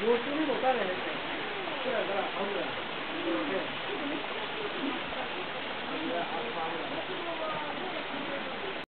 様子にもたれへん。ね